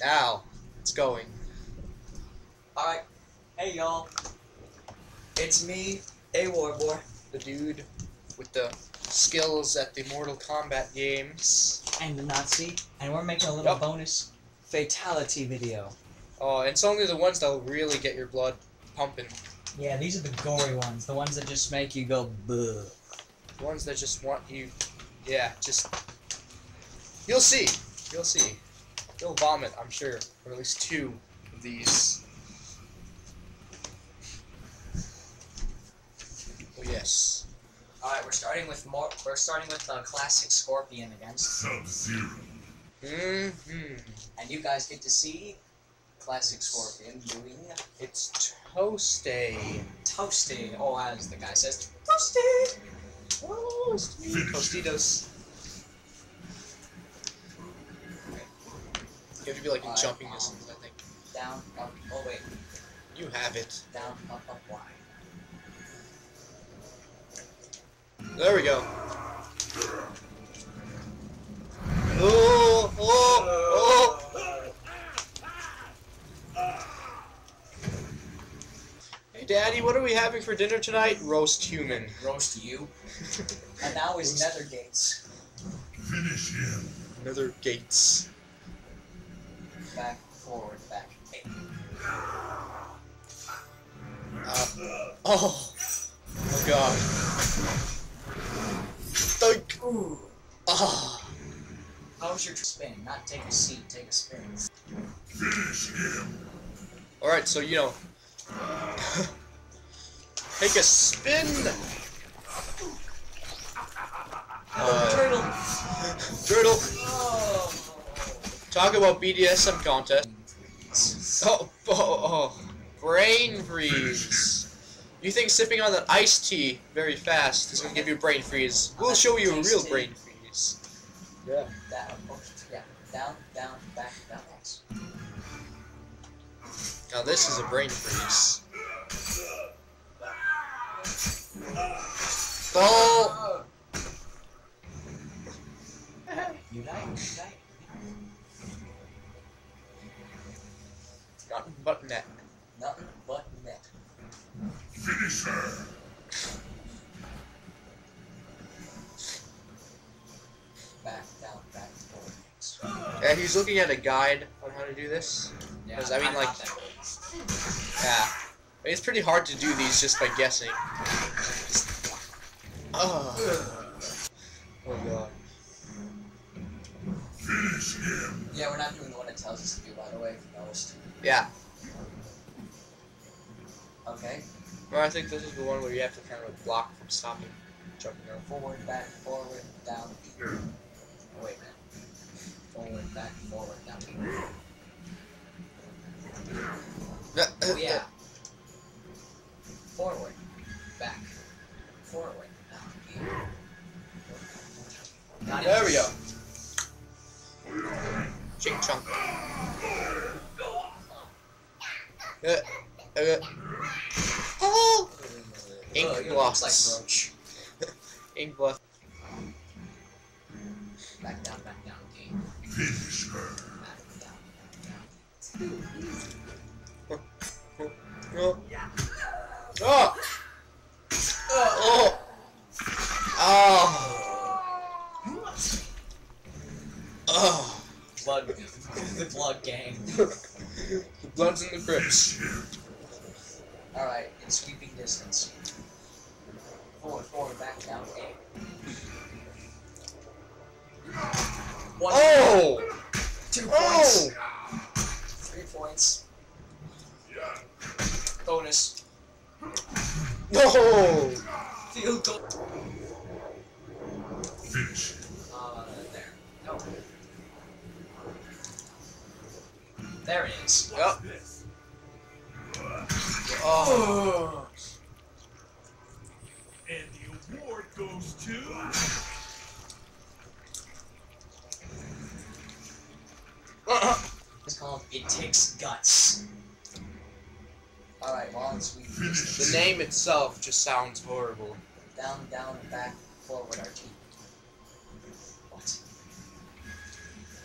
Now, it's going. Alright. Hey y'all. It's me, Awarbore. The dude with the skills at the Mortal Kombat games. And the Nazi. And we're making a little Yup. bonus fatality video. Oh, and it's only the ones that'll really get your blood pumping. Yeah, these are the gory ones. The ones that just make you go buh. The ones that just want you. Yeah, just. You'll see. You'll see. You'll vomit, I'm sure. Or at least two of these. Oh, yes. Alright, we're starting with more we're starting with uh, classic Scorpion against Sub-Zero. hmm and you guys get to see classic Scorpion doing It's Toasty. Toasty. Oh as the guy says toasting. Toasty. Tostitos. You have to be like in jumping um, distance, I think. Down, up, oh wait, You have it. down, up, up, Y. There we go. Oh, oh, oh. Hey, Daddy, what are we having for dinner tonight? Roast human. Roast you. And now is Nether Gates. Finish him. Nether Gates. Back, forward, back. Uh, oh. Oh, God. Thunk. Ooh. Ah. How was your spin? Not take a seat, take a spin. Finish him. Alright, so, you know. Take a spin. Uh, Turtle. turtle. Oh. Talk about BDSM contest. Oh, oh, oh. Brain freeze. You think sipping on that iced tea very fast is going to give you a brain freeze? We'll show you a real brain freeze. Yeah. Down, yeah. Down, down, back, down, Now this is a brain freeze. Oh! Unite, unite. Nothing but net. Nothing but net. Finish her. Back, down, back, forward. Yeah, he's looking at a guide on how to do this. Yeah, 'Cause, I mean, I'm like- not that good. Yeah. It's pretty hard to do these just by guessing. Oh. Oh god. Finish him. Yeah, we're not doing the one it tells us to do, by the way, if you noticed. Yeah. Okay. Well, I think this is the one where you have to kind of block from stopping jumping around. Forward, back, forward, down. Oh, wait a minute. Forward, back, forward, down. Oh, yeah. Forward, back, forward, down. Got it? There we go. Ink you look blots. like Roach. Ink blast. Back down, back down, okay. Finish her. Back down, back down. Oh. Oh. Oh. Oh. Oh. Blood, the blood gang. the Bloods and the Crips. Finish him. Alright, in sweeping points, Oh. three points, bonus, No. field goal. Finish. Uh, there. No. There it is. Yep. Oh. It takes guts. Alright, well, it's The name itself just sounds horrible. Down, down, back, forward, our team. What?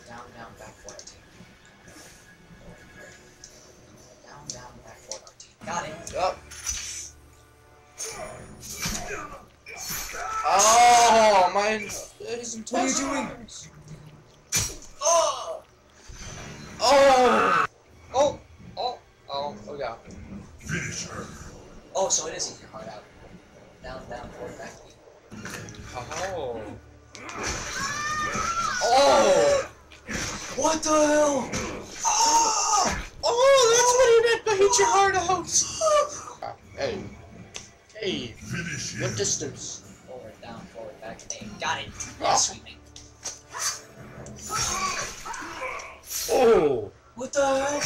Down, down, back, forward, RT. Down, down, back, forward, our team. Got it. Up. Oh, mine. That isn't. What are you doing? Oh! Oh! Oh! Oh! Oh god. Finish her. Oh, so it is eat your heart out. Down, down, forward, back. Oh. Oh! What the hell? Oh! Oh, that's what he meant by hit your heart out. Hey. Hey. Finish What distance? Forward, down, forward, back. Hey, got it. Yeah, sweeping. Oh! What the hell?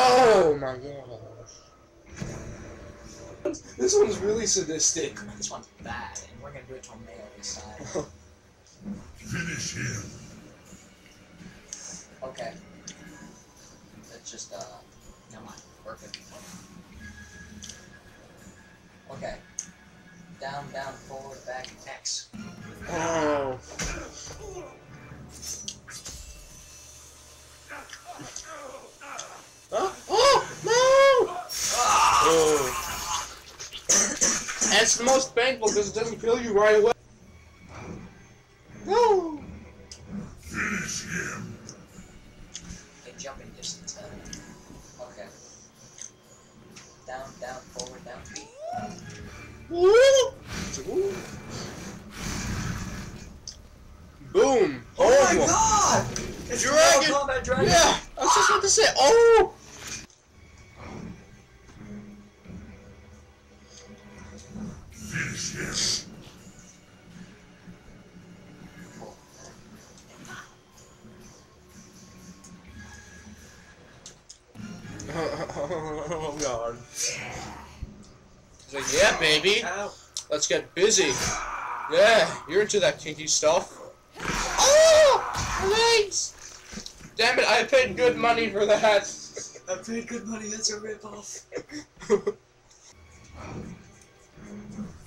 Oh my god. This one's really sadistic. This one's bad, and we're gonna do it to a male this time. Finish him. Okay. Let's just, uh, never mind. Work it. Okay. Down, down, forward, back, X. Oh. Huh? Oh! No! Oh. And it's the most painful because it doesn't kill you right away. No! Finish him. Okay, jumping distance, uh, Okay. Down, down, forward, down, B. Woo! Boom! Oh, my god! It's Dragon! Kombat Dragon! Yeah! I was just about to say, oh! Let's get busy. Yeah, you're into that kinky stuff. Oh! Legs! Damn it, I paid good money for that. I paid good money, that's a ripoff.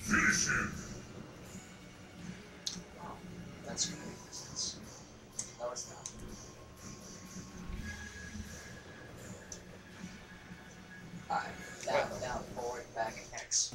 Finish him. Wow, that's great. No, it's not. Alright, down, down, forward, back, and X.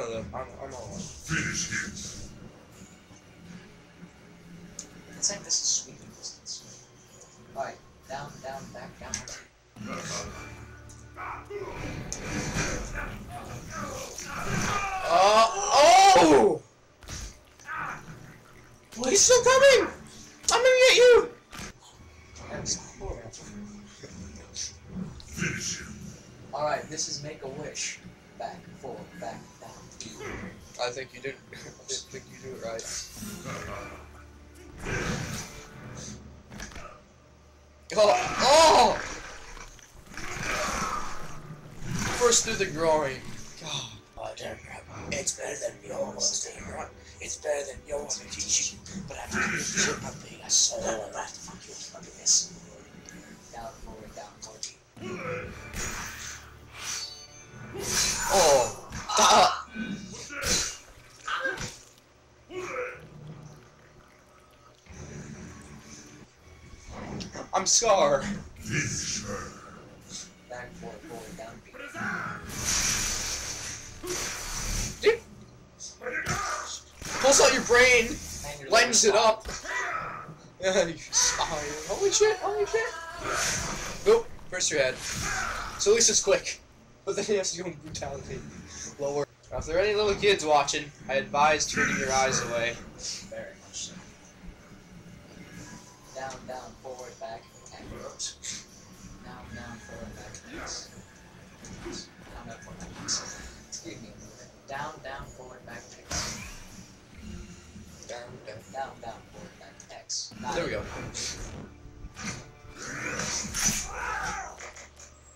I'm gonna live. I'm, I'm gonna live. Finish him. It's like this is sweeping distance. Alright, down, down, back, down. Uh, oh! He's still coming! I'm gonna get you! That's cool. Finish him. Alright, this is make a wish. Back, forward, back, down. I think you did. I think you do it right. Oh! oh! First through the groin. God. Oh, damn, it's better than yours, damn It's better than yours, I teach you. But I have to give you a big ass soul. About to fuck you. At this. Down, forward, down, forward. Oh. Ah. I'm Scar. Back, forward, forward, down, Pulls out your brain, lightens it up. Holy shit, holy shit. Nope, first your head. So at least it's quick. But then he has to go in brutality. Lower. Now, if there are any little kids watching, I advise turning your eyes away. Very much so. Down, down, forward, back, and oops. Down, down, forward, back, X. Down, down, forward, back, X. Excuse me. Down, down, forward, back, X. Down, down. Down, down, forward, back, X. Got There we go.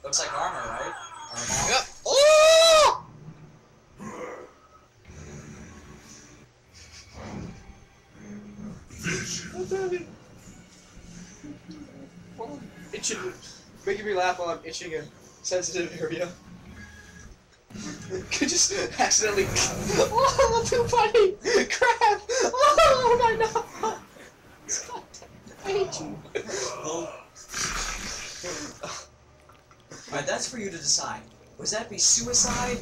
Looks like laugh while I'm itching a sensitive area. Could just accidentally. Oh, too funny! Crap! Oh my god! I hate you. Alright, that's for you to decide. Was that be suicide,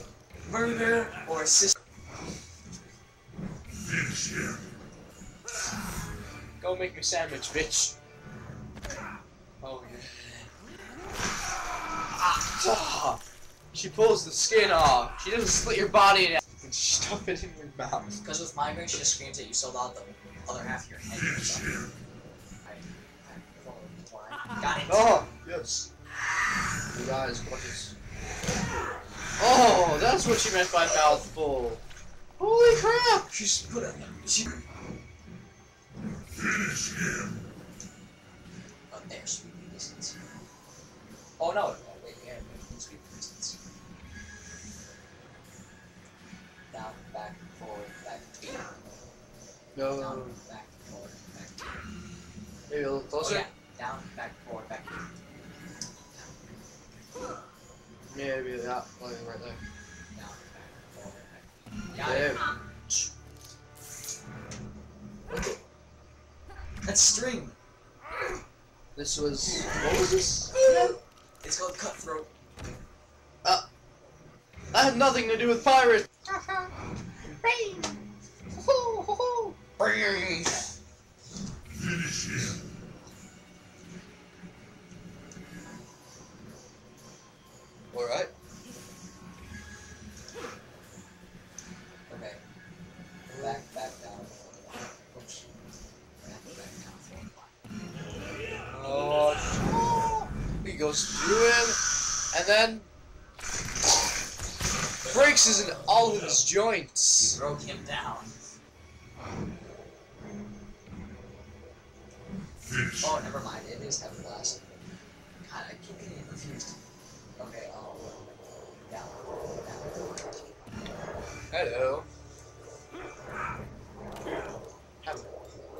murder, or assist? Finish. Go make your sandwich, bitch. She pulls the skin off. She doesn't split your body in half and stuff it in your mouth. Because with migraine, she just screams at you so loud the other half of your head Finish goes up. I- I followed the line. Got it. Oh yes. You guys, what is? Oh, that's what she meant by mouthful. Holy crap! She's put a. She. Finish him. Oh, there, sweet. Oh no! No, back, forward, back. maybe a little Oh, closer. yeah. Down, back, forward, back. Maybe that, like right there. Down, back, forward, back. Got There. it. That's string. This was what was this? It's called cutthroat. Uh, that had nothing to do with pirates. Brain. Finish him. All right. Okay. Back, back, down. Oops. Back, back, down, forward. Oh, he goes through him, and then breaks his in all of his joints. Broke him down. Oh, never mind. It is Heaven Blast. God, I keep getting confused. Okay, oh, down, down. Hello.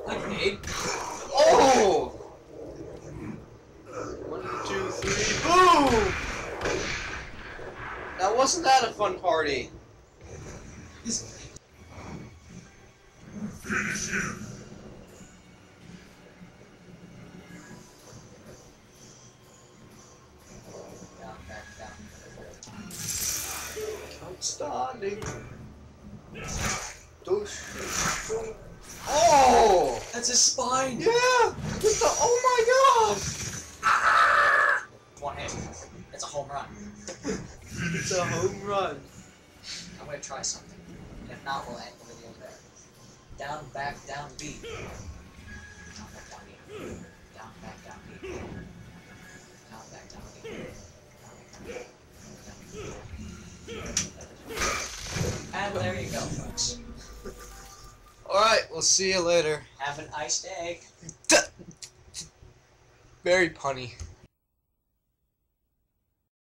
A grenade? Oh! One, two, three, boom! Now, wasn't that a fun party? Douche. Oh! That's his spine! Yeah! With the, oh One hit. It's a home run. my god! It's a home run. I'm gonna try something. And if not, we'll end the video there. Down, back, down, B. Down, back, down, B. Down, back, down, B. Down, back, down, B. Down, back, down, B. There you go, folks. Alright, we'll see you later. Have an iced egg. Very punny.